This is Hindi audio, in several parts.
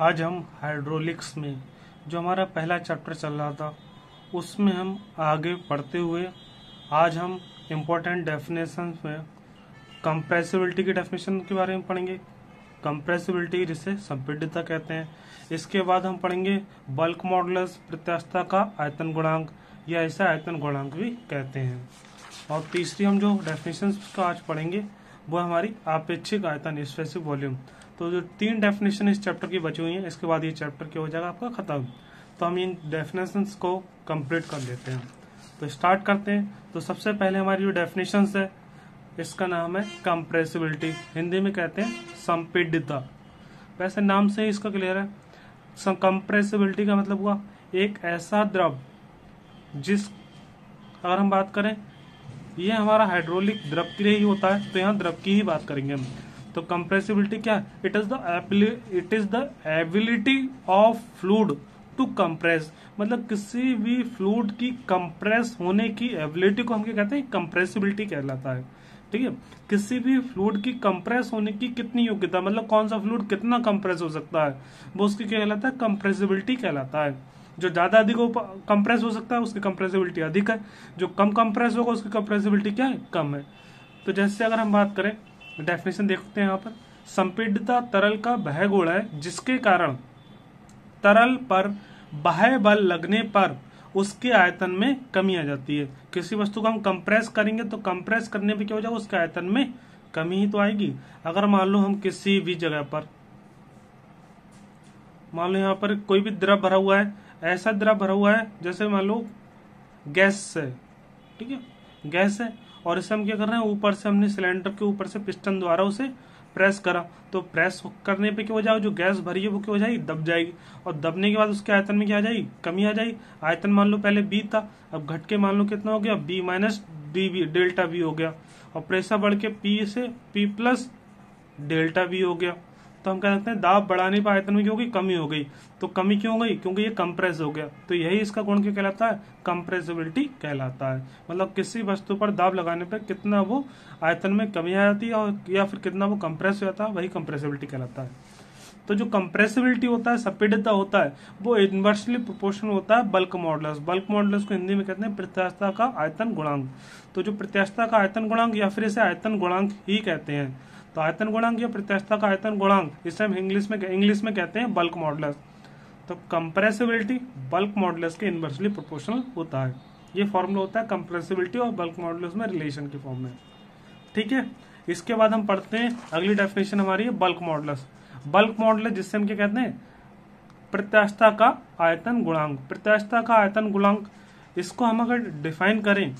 आज हम हाइड्रोलिक्स में जो हमारा पहला चैप्टर चल रहा था, उसमें हम आगे पढ़ते हुए आज हम इम्पोर्टेंट डेफिनेशन में कंप्रेसिबिलिटी की डेफिनेशन के बारे में पढ़ेंगे। कंप्रेसिबिलिटी जिसे संपीडितता कहते हैं। इसके बाद हम पढ़ेंगे बल्क मॉडुलस प्रत्यास्थता का आयतन गुणांक, या इसे आयतन गुणांक भी कहते हैं। और तीसरी हम जो डेफिनेशन का आज पढ़ेंगे, वो हमारी आपेक्षिक आयतन स्पेसिफिक वॉल्यूम तो जो तीन डेफिनेशन इस चैप्टर की बची हुई है, इसके बाद ये चैप्टर क्या हो जाएगा आपका? खत्म। तो हम इन डेफिनेशन को कंप्लीट कर लेते हैं। तो स्टार्ट करते हैं। तो सबसे पहले हमारी जो डेफिनेशन है, इसका नाम है कंप्रेसिबिलिटी हिंदी में कहते हैं संपीडिता। वैसे नाम से ही इसका क्लियर है। कंप्रेसिबिलिटी का मतलब हुआ एक ऐसा द्रव जिस अगर हम बात करें, ये हमारा हाइड्रोलिक द्रव के लिए ही होता है तो यहाँ द्रव की ही बात करेंगे हम। तो कंप्रेसिबिलिटी क्या है? It is the it is the ability of fluid to compress मतलब किसी भी फ्लूड की कंप्रेस होने की एबिलिटी को हम क्या कहते हैं? कंप्रेसिबिलिटी कहलाता है। ठीक है? किसी भी फ्लूड की कंप्रेस होने की कितनी योग्यता मतलब कौन सा फ्लूड कितना कंप्रेस हो सकता है? वो उसकी क्या कहलाता है? कंप्रेसिबिलिटी कहलाता है। जो ज़्यादा अधिक कंप्रेस हो सकता है, उसकी कंप्रेसिबिलिटी अधिक है। जो कम कंप्रेस होगा, उसकी कंप्रेसिबिलिटी क्या है? कम है। तो जैसे अगर हम बात करें डेफिनेशन देखते हैं यहाँ पर। संपीडता तरल का बह गुण है, जिसके कारण तरल पर बाह्य बल लगने पर उसके आयतन में कमी आ जाती है। किसी वस्तु को हम कंप्रेस करेंगे तो कंप्रेस करने पे क्या हो जाएगा? उसके आयतन में कमी ही तो आएगी। अगर मान लो हम किसी भी जगह पर, मान लो यहाँ पर कोई भी द्रव भरा हुआ है, ऐसा द्रव भरा हुआ है जैसे मान लो गैस है, ठीक है? गैस है और इसे हम क्या कर रहे हैं? ऊपर से हमने सिलेंडर के ऊपर से पिस्टन द्वारा उसे प्रेस करा। तो प्रेस करने पे क्या हो जाएगा? जो गैस भरी है वो क्या हो जाएगी? दब जाएगी। और दबने के बाद उसके आयतन में क्या आ जाएगी? कमी आ जाएगी। आयतन मान लो पहले बी था, अब घट के मान लो कितना हो गया? B minus D B delta B हो गया। और प्रेशर बढ़ के पी से पी प्लस डेल्टा बी हो गया। तो हम कह सकते हैं, दाब बढ़ाने पर आयतन में क्या होगी कमी हो गई। तो कमी क्यों हो गई? क्योंकि ये कंप्रेस हो गया। तो यही इसका गुण क्या कहलाता है? कंप्रेसिबिलिटी कहलाता है। मतलब किसी वस्तु पर दाब लगाने पर कितना वो आयतन में कमी आ जाती है और या फिर कितना वो कंप्रेस हो जाता है, वही कंप्रेसिबिलिटी कहलाता है। तो जो कंप्रेसिबिलिटी होता है, सपीडता होता है, वो इन्वर्सली प्रोपोर्शनल होता है बल्क मॉडल्स बल्क मॉडल्स को हिंदी में कहते हैं प्रत्यास्थता का आयतन गुणांक। तो जो प्रत्यास्थता का आयतन गुणांक या फिर इसे आयतन गुणांक ही कहते हैं। तो आयतन गुणांक या प्रत्यास्थता का आयतन गुणांक, इसे हम इंग्लिश में इंग्लिश में कहते हैं बल्क मॉडलस तो कंप्रेसिबिलिटी बल्क मॉडलस के इनवर्सली प्रोपोर्शनल होता है। ये फॉर्मूला होता है कंप्रेसिबिलिटी और बल्क मॉडलस में रिलेशन के फॉर्म में। ठीक है? इसके बाद हम पढ़ते हैं, अगली डेफिनेशन हमारी है बल्क मॉडलस बल्क मॉडल जिससे हम क्या कहते हैं? प्रत्यास्थता का आयतन गुणांक। प्रत्यास्थता का आयतन गुणांक, इसको हम अगर डिफाइन करें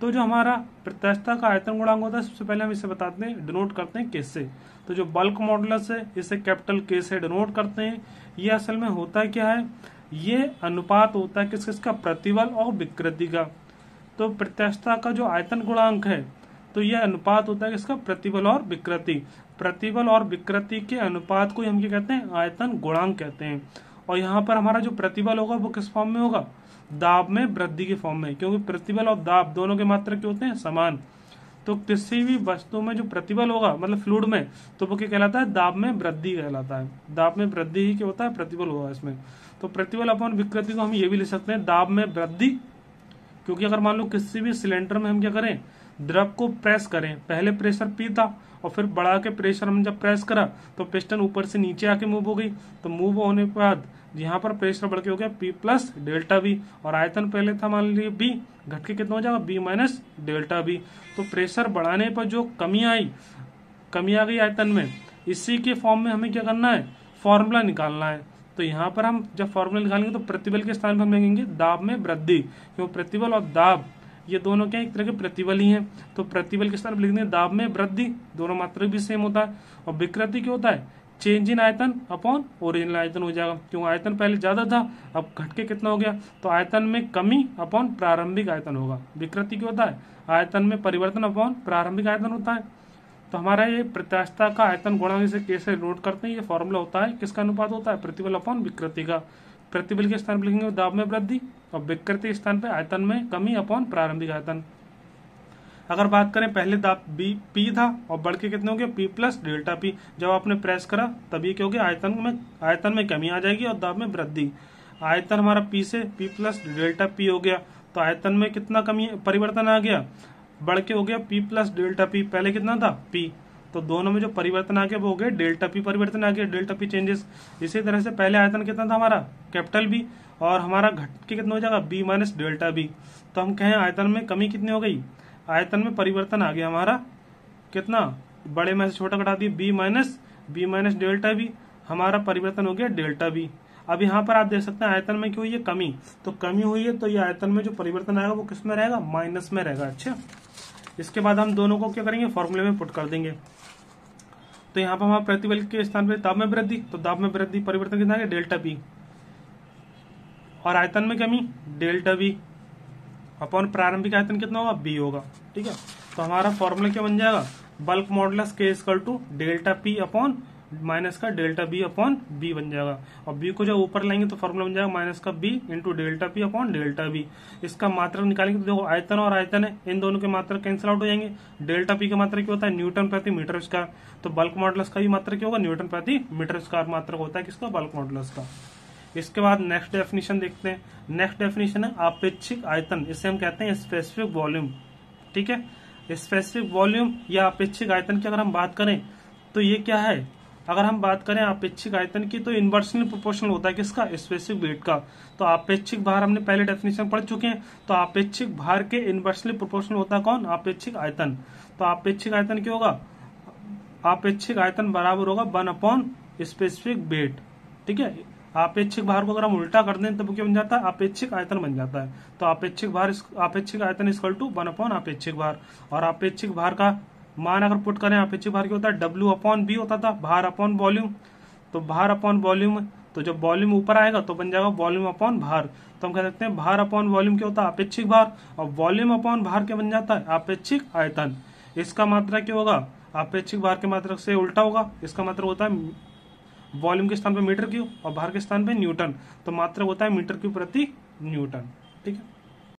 तो जो हमारा प्रत्यास्थता का आयतन गुणांक होता है, सबसे पहले हम इसे बताते हैं डिनोट करते हैं केस से। तो जो बल्क मॉडुलस है, इसे कैपिटल के से डिनोट करते हैं। ये असल में होता क्या है? ये अनुपात होता है किस किसका प्रतिबल और विकृति का। तो प्रत्यास्थता का जो आयतन गुणांक है तो यह अनुपात होता है किसका? प्रतिबल और विकृति। प्रतिबल और विकृति के अनुपात को हम क्या कहते हैं? आयतन गुणांक कहते हैं। और यहाँ पर हमारा जो प्रतिबल होगा, वो किस फॉर्म में होगा? दाब में, वृद्धि के फॉर्म में, क्योंकि प्रतिबल और दाब दोनों के मात्रक क्या होते हैं? समान। तो किसी भी वस्तु में जो प्रतिबल होगा मतलब फ्लूड में तो वो क्या कहलाता है? दाब में वृद्धि कहलाता है। दाब में वृद्धि ही क्या होता है? प्रतिबल होगा इसमें। तो प्रतिबल अपन विकृति को हम ये भी ले सकते हैं, दाब में वृद्धि, क्योंकि अगर मान लो किसी भी सिलेंडर में हम क्या करें? द्रव को प्रेस करें। पहले प्रेशर पी था और फिर बढ़ा के प्रेशर हम जब प्रेस करा तो पिस्टन ऊपर से नीचे आके मूव हो गई। तो मूव होने के बाद यहाँ पर प्रेशर बढ़ के हो गया पी प्लस डेल्टा बी और आयतन पहले था मान लीजिए बी घट के कितना हो जाएगा? बी माइनस डेल्टा बी तो प्रेशर बढ़ाने पर जो कमी आई, कमी आ गई आयतन में, इसी के फॉर्म में हमें क्या करना है? फॉर्मूला निकालना है। तो यहाँ पर हम जब फॉर्मूला निकालेंगे तो प्रतिबल के स्थान पर हम लिखेंगे दाब में वृद्धि। क्यों? प्रतिबल और दाब ये दोनों क्या एक तरह के प्रतिबल ही हैं। तो प्रतिबल के स्थान पर लिखते हैं, दाब में वृद्धि, दोनों मात्रा भी सेम होता है। और विकृति क्या होता है? चेंज इन आयतन अपॉन ओरिजिनल आयतन हो जाएगा। क्यों? आयतन पहले ज़्यादा था, अब घट के कितना हो गया? तो आयतन में कमी अपॉन प्रारंभिक आयतन होगा। विकृति क्या होता है? आयतन में परिवर्तन अपॉन प्रारंभिक आयतन होता है। तो हमारा ये प्रत्यास्थता का आयतन गुणा से कैसे नोट करते हैं? ये फॉर्मूला होता है, किसका अनुपात होता है? प्रतिबल अपॉन विकृति का। प्रतिबल के स्थान पर लिखेंगे दाब में वृद्धि और विकृति स्थान पर आयतन में कमी अपॉन प्रारंभिक आयतन। अगर बात करें पहले दाब बी पी था और बढ़ के कितने हो गए? पी प्लस डेल्टा पी जब आपने प्रेस करा, तभी क्या हो गया? आयतन में आयतन में कमी आ जाएगी और दाब में वृद्धि। आयतन हमारा पी से पी प्लस डेल्टा पी हो गया तो आयतन में कितना कमी, परिवर्तन आ गया? बढ़ के हो गया पी प्लस डेल्टा पी पहले कितना था? पी तो दोनों में जो परिवर्तन आ गया वो हो गया डेल्टा पी परिवर्तन आ गया डेल्टा पी चेंजेस इसी तरह से पहले आयतन कितना था हमारा? कैपिटल बी और हमारा घट के कितना हो जाएगा? बी माइनस डेल्टा बी तो हम कहें आयतन में कमी कितनी हो गई? आयतन में परिवर्तन आ गया हमारा कितना? बड़े में से छोटा घटा दिया B minus B minus delta B हमारा परिवर्तन हो गया डेल्टा बी अब यहाँ पर आप देख सकते हैं आयतन में क्यों हुई है कमी? तो कमी हुई है तो ये आयतन में जो परिवर्तन आएगा वो किसमें रहेगा? माइनस में रहेगा। अच्छा। इसके बाद हम दोनों को क्या करेंगे? फॉर्मूले में पुट कर देंगे। तो यहाँ पर हमारा प्रतिबल के स्थान पर दाब में वृद्धि तो दाब में वृद्धि परिवर्तन कितना है डेल्टा बी और आयतन में कमी डेल्टा बी अपॉन प्रारंभिक आयतन कितना होगा? बी होगा। ठीक है? तो हमारा फॉर्मूला क्या बन जाएगा? बल्क मॉडल के school to delta P upon minus का डेल्टा बी अपॉन बी बन जाएगा। और बी को जब ऊपर लाएँगे तो फॉर्मूला बन जाएगा माइनस का B into delta P upon delta B. इसका मात्रक निकालेंगे तो देखो, आयतन और आयतन है, इन दोनों के मात्रक कैंसिल आउट हो जाएँगे। डेल्टा पी का मात्रक क्या होता है? न्यूटन प्रति मीटर स्क्वायर। तो बल्क मॉडुलस का भी मात्रक क्या होगा? न्यूटन प्रति मीटर स्क्वायर मात्रक होता है किसका? बल्क मॉडुलस का। इसके बाद नेक्स्ट डेफिनेशन देखते हैं। नेक्स्ट डेफिनेशन है अपेक्षिक आयतन। इसे हम कहते हैं स्पेसिफिक वॉल्यूम ठीक है? स्पेसिफिक वॉल्यूम या अपेक्षिक आयतन की अगर हम बात करें तो ये क्या है? अगर हम बात करें अपेक्षिक आयतन की तो इन्वर्सली प्रोपोर्शनल होता है किसका? स्पेसिफिक वेट का। तो अपेक्षिक भार हमने पहले डेफिनेशन पढ़ चुके हैं। तो अपेक्षिक भार के इन्वर्सली प्रोपोर्शनल होता है कौन? अपेक्षिक आयतन। तो अपेक्षिक आयतन क्या होगा? अपेक्षिक आयतन बराबर होगा वन अपॉन स्पेसिफिक वेट ठीक है? आपेक्षिक भार को अगर हम उल्टा कर दें, तब क्या बन जाता है? अपेक्षिक आयतन बन जाता है। तो अपेक्षिक भार अपेक्षिक आयतन इक्वल टू वन अपॉन अपेक्षिक भार। और अपेक्षिक भार का मान अगर पुट करें अपेक्षिक भार क्या होता है डब्ल्यू अपॉन बी होता था, भार अपॉन वॉल्यूम तो भार अपॉन वॉल्यूम तो जब वॉल्यूम ऊपर आएगा तो बन जाएगा वॉल्यूम अपॉन भार। तो हम कह सकते हैं भार अपॉन वॉल्यूम क्या होता है? अपेक्षिक भार। और वॉल्यूम अपॉन भार क्या बन जाता है? अपेक्षिक आयतन। इसका मात्रा क्या होगा? अपेक्षिक भार के मात्रक से उल्टा होगा। इसका मतलब होता है वॉल्यूम के स्थान पर मीटर क्यूब और भार के स्थान पर न्यूटन। तो मात्रक होता है मीटर क्यूब प्रति न्यूटन। ठीक है?